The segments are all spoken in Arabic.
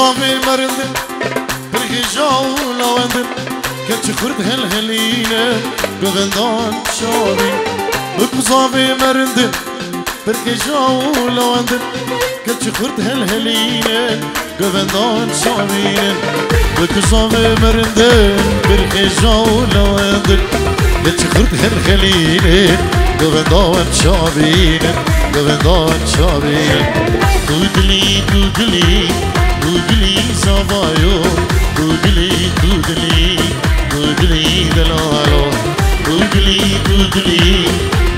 بكصافي مرندن بركي جاولا وندن كتش خرد هالهلينة بغندان شابي بكصافي مرندن بركي جاولا وندن كتش خرد هالهلينة بغندان شابي بكصافي مرندن بركي جاولا وندن كتش خرد هالهلينة بغندان شابي بغندان شابي دودلي دودلي Googly Savayo, Googly, Googly, Googly Delaro, Googly, Googly,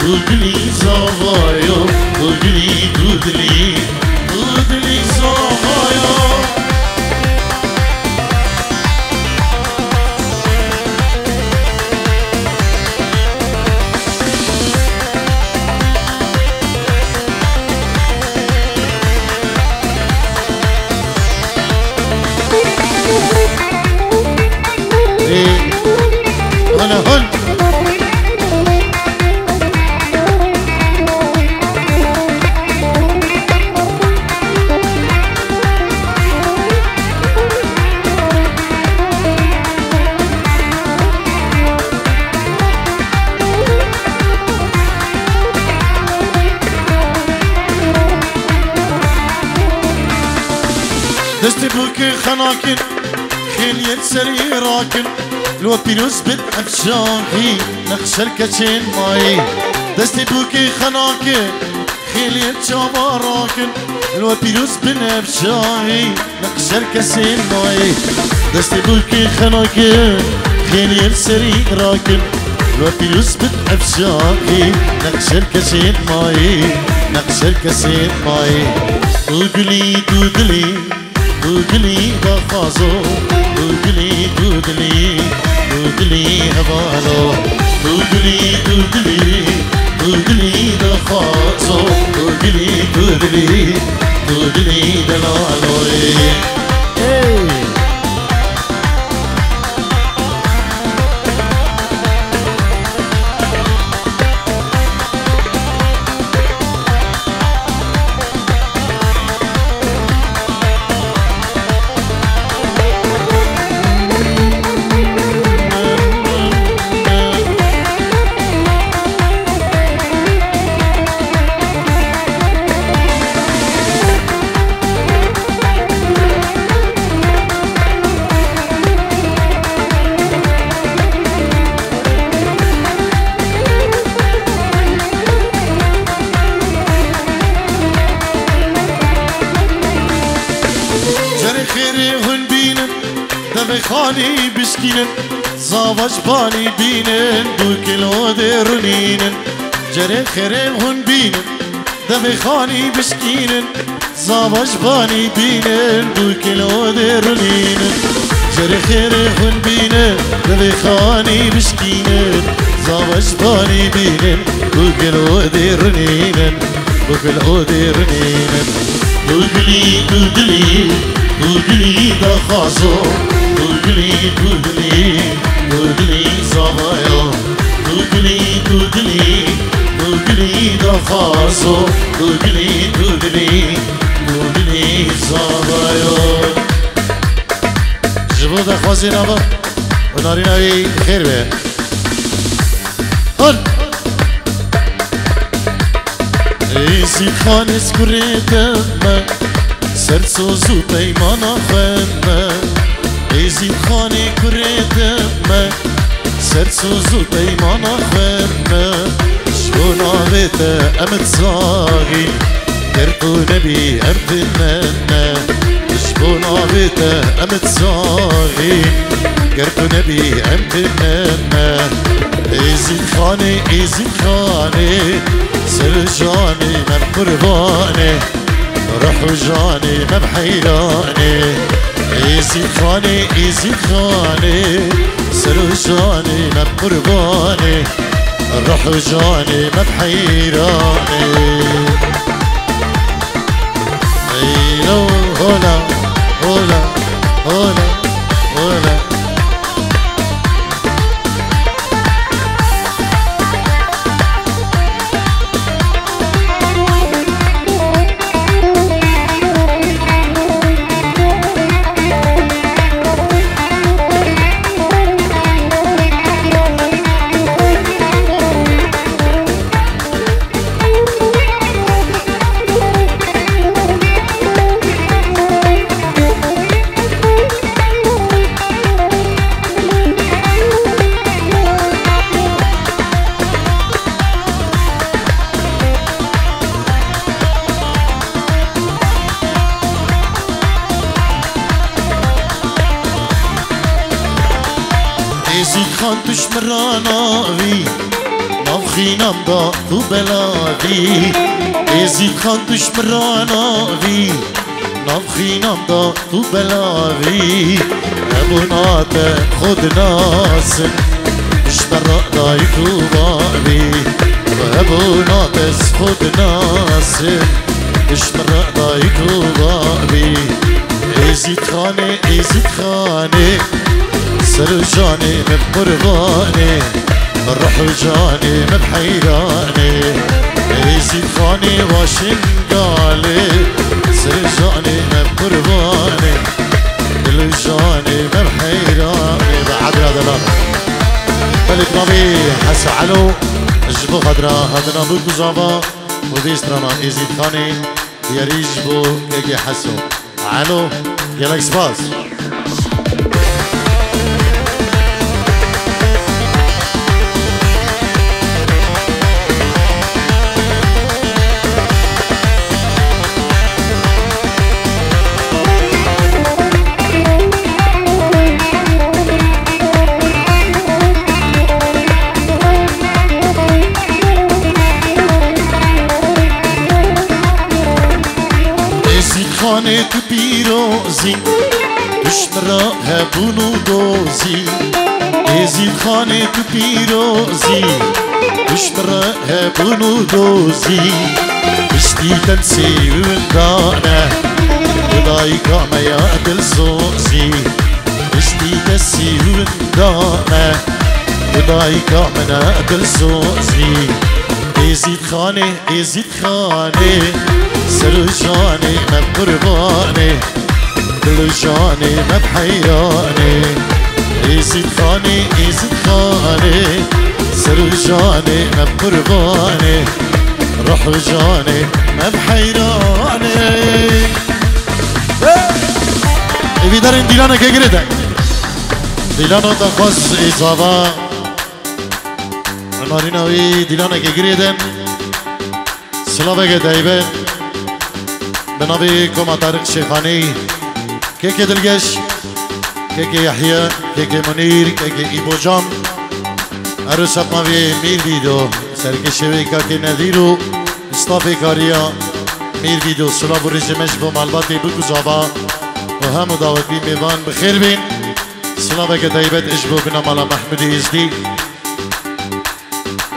Googly Savayo, Googly, Googly. خناكن خيل يتسري راكن لو بيروز بالأفشاهي نقش الكتشين ماي. دستي بوكي خناكن خيل يتشابا راكن لو بيروز بالأفشاهي نقش الكتشين ماي. دستي بوكي خناكن خيل يتسري راكن لو بيروز بالأفشاهي نقش الكتشين ماي. نقش الكتشين ماي. دودلي. دودلي دودلي بخازو دودلي دودلي دودلي هبالو دودلي دودلي دودلي بخازو دودلي دودلي دودلي دلالو Hey! خاني بشكينن زاوج باني بينن دو كيلو درنينن جري خيري هون بينن دبي خاني بشكينن زاوج باني بينن دو كيلو درنينن جري خيري هون بينن دبي خاني بشكينن زاوج باني بينن دو كيلو درنينن دو كيلو درنينن دودلي دودلي دودلي دا خازو دودلي دودلي دودلي زوايا دودلي دودلي دودلي دا خازو دودلي دودلي دودلي زوايا جبو دا خوازي نابا وناري ناوي خير به هل Ezi khanes ایزی خانی کرد ما سر سوزو پیمان خر ما شون آبیت امت زاغی در تو نبی امت من شون آبیت امت زاغی در تو نبی امت من ایزی خانی ایزی خانی سر جانی من قربانی روح جانی من حیرانی ایزی خانه ایزی خانه سر و جانه من قربانه. روح و جانه من حیرانه. ایلو هولا هولا هولا يزيد خان دشمراناوي نافخينام دا تو بلاوي يزيد خان دشمراناوي نافخينام دا تو بلاوي ابو نات خود ناس. دشمر داي تو باوي ابو نات خود ناس. دشمر داي تو باوي يزيد خاني يزيد خاني سرجاني من قرباني الروح وجاني من حيراني. يزيد خاني واشنقالي سرجاني من قرباني الجاني من حيراني. بعد هذا لا بلد نبي حس علو جبو خضرا هدنا بو كزابا وديسترانا يزيد خاني يريج بو كيكي حسو. علو يلا سباس خانه تو پیروزی دشمرا هبونو دوزی ازید تو پیروزی دشمرا هبونو دوزی اشتی تنسی وندانه خدای کامه یا دل سوزی اشتی تنسی وندانه خدای کامه خانه ازید خانه سرجاني ما بقرباني دلجاني ما بحيراني يزيد خاني يزيد خاني سرجاني ما بقرباني روح وجاني ما بحيراني Evidarin Dilan'a che grida Dilano da quas izava Marina vi Dilana che grida Slava che daibe بنبي كما طارق شيخاني. كيكي دلقش كيكي يحيى که منیر که ایبو جان. عروس ماوی میر ویدو سرکشوی که ندیرو استافی کاریا میر ویدو سلاب و رجمش بو مالباتی بگذابا و همو دعوت بی میوان بخیر بین سلام که طیبت اجبو بنا مالا محمود ازدی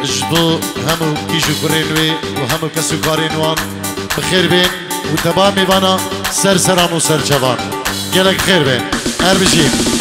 اجبو همو کیشو کرینوی و همو کسو کارینوان بخیر بین و تبا میوانا سر سرام و سر چوان گلک خیر بین هر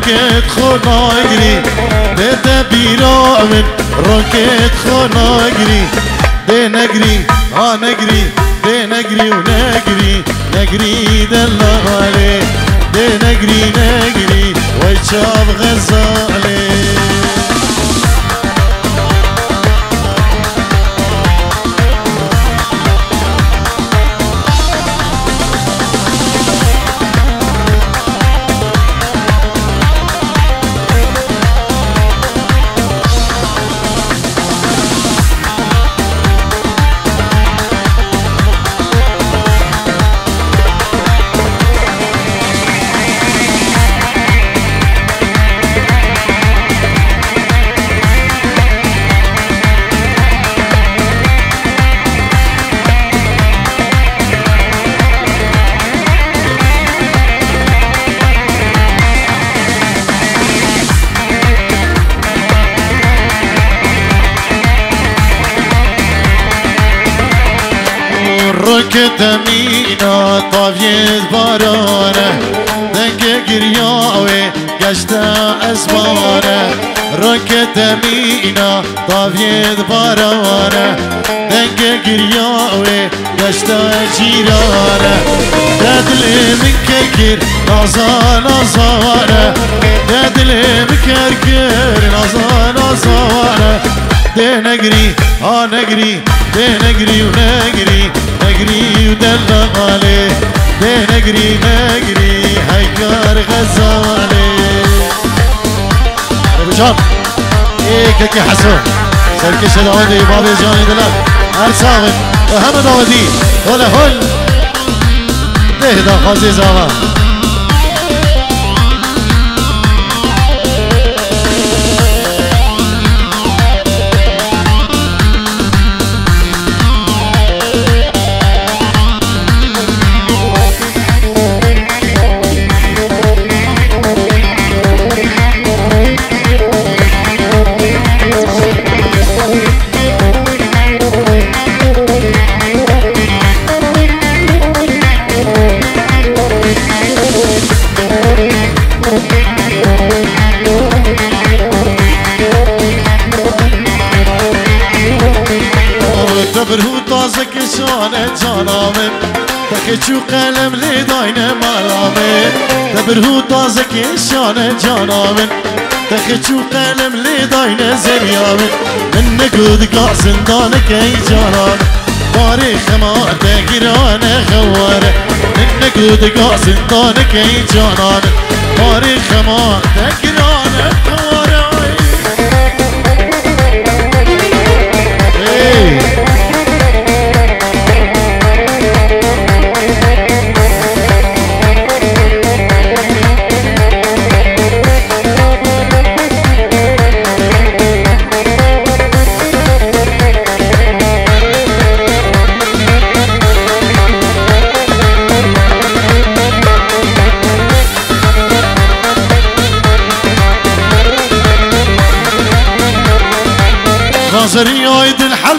راکت خوناگری بده بیرا من راکت خوناگری ده نگری ها نگری ده نگری و نگری نگری دلاله ده نگری نگری وای چاب غزاله که دمینا طاویت بارانه دنگ گریاوه گشته از باره رنگ دمینا طاویت بارانه دنگ گریاوه گشته جیرانه ددل من کر نازا نازاره ددل من کر نازا نازاره ده نگری آ نگری ده نگری و نگری نگری و دل نماله به نگری نگری حیار غزاله. رو بجان ای که حسو سرکش دعاده باب جان دلال هر صاحب و همه دعادی هل هل ده دا خازی زاوه خازي زمان چو قلم لیداین مالامه دبرهو تازه کشان جانامن دخی چو قلم لیداین زریامن من نگود که زندان کی جانان باری خما دگیران خواره من نگود که زندان کی جانان باری خما دگیران خواره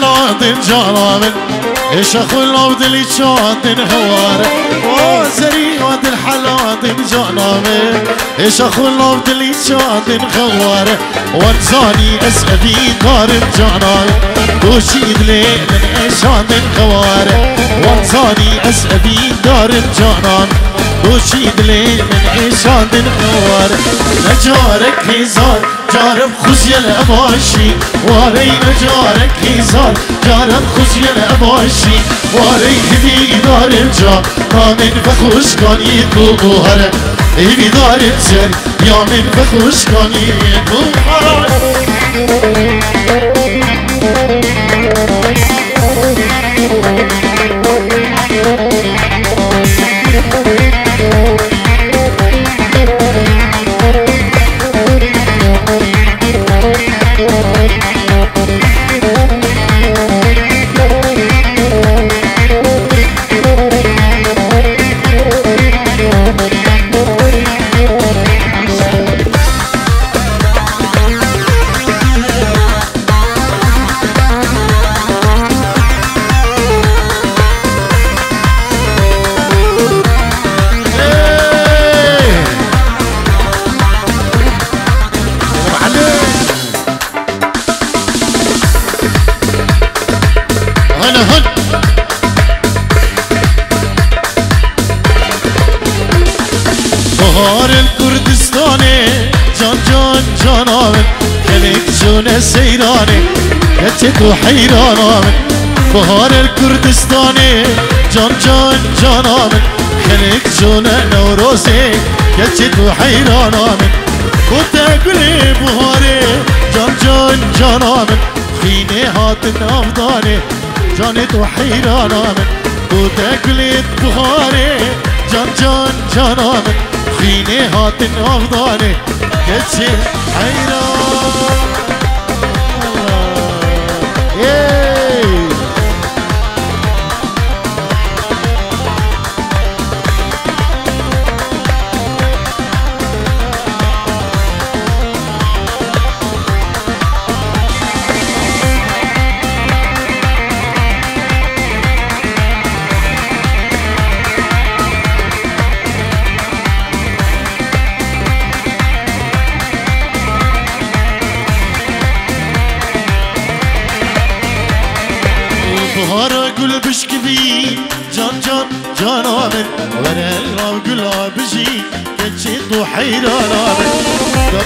عيد الحلال جرامن إيش اخو العبد اللي شاد هواره وزري عيد الحلال جرامن إيش اخو العبد اللي شاد هواره وانزاني اسأبي دار جرامن وشيد لي من ايشاد خواره وانزاني اسأبي دار جرامن وشيد لي من ايشاد خواره نجارك هزار جارم خزي الأباشي واري جارك هيزار جارم خزي الأباشي واري هدي دار الجا من بخوش كان يكو هره ايبي دار الجر يا من بخوش كان يكو سيراني كتت وحيرانا من بهار الكردستاني جان جان جانا من خليك جونا نوروزي كتت وحيرانا من وتقلي بهاري جان جان جانا من خيني هات النفضاني جانت وحيرانا من وتقلي بهاري جان جان جانا من خيني هات geçir hayran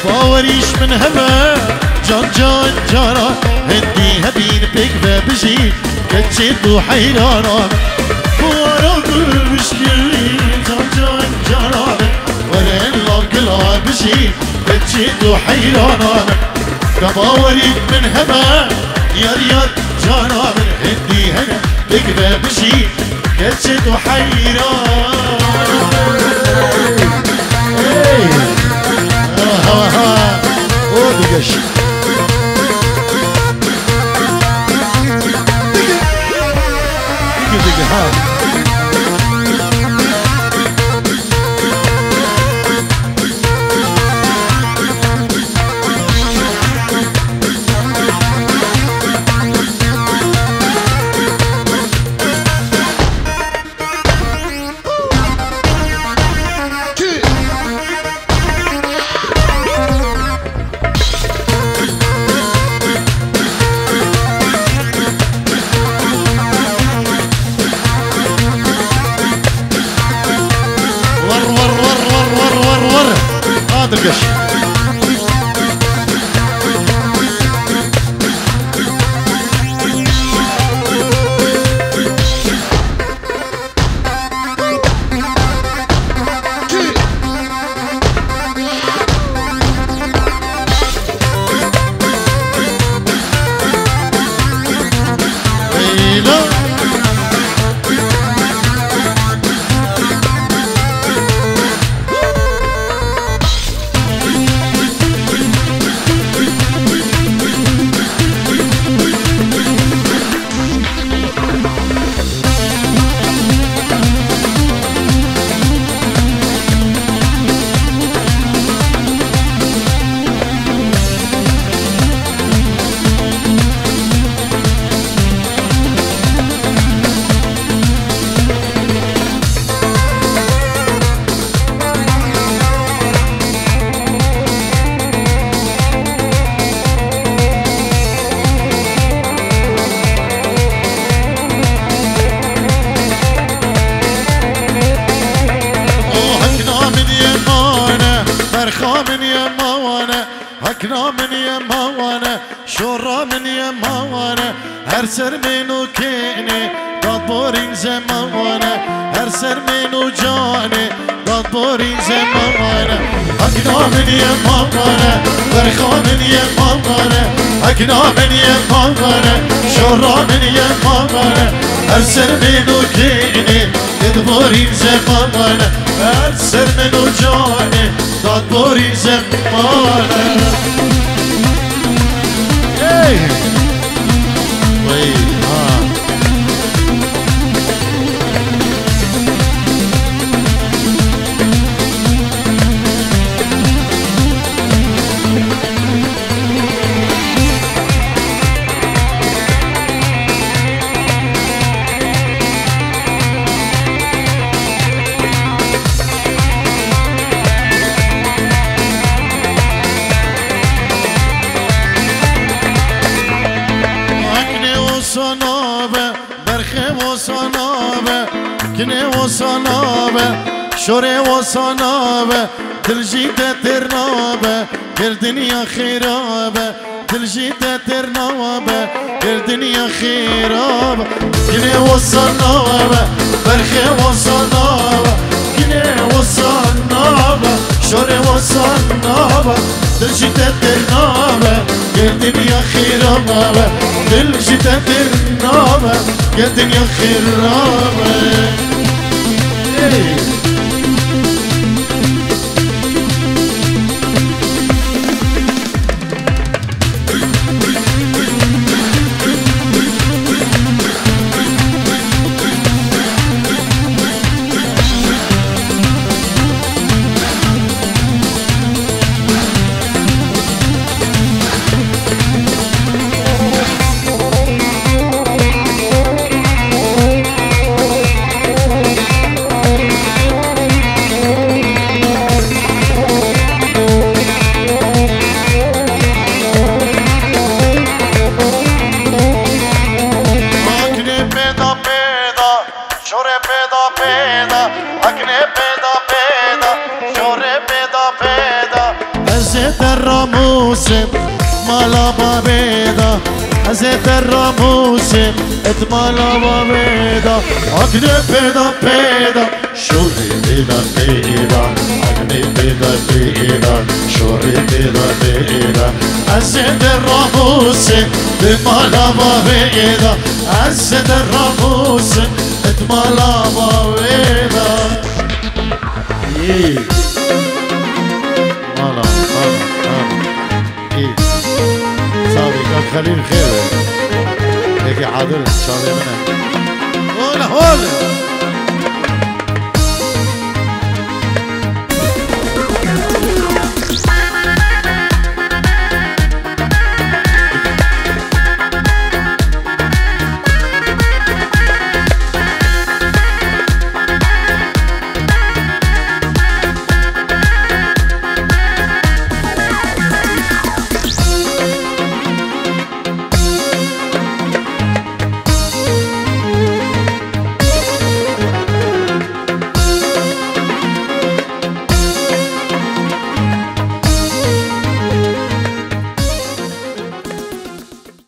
تباوريش من هما جان جان جانا هندي هبين بيك بجي كتشد حيران فورا كل مشكلي جان جان جانا ورين الله كلا بجي كتشد حيران تباوريك من هما يا رياض جانا هندي هنا بيك بجي كتشد Oh my God! Lord. سکنا منی موانه شورا منی موانه هر سر منو کینه داد بارین زمانه هر سر منو جانه داد بارین زمانه اکنا منی موانه برخا منی موانه اکنا منی موانه شورا منی موانه هر سر منو کینه داد بارین زمانه هر سر منو جانه Satpuri Shatmana Hey! شوره و دل جیده ترنابة در دنیا خیرابه دل جیده ترنابة در دنیا خیرابه کنه و سنابه برخه و سنابه کنه و سنابه شوره و دل جیده ترنابة در دنیا خیرابه دل جیده ترنابة Hey! شوره پیدا پیدا اکنه پیدا پیدا شوره پیدا پیدا از در موسم مالا با بیدا از در موسم ات مالا با بیدا Yeah. خليل خير هيك عادل شاطر منك هون هون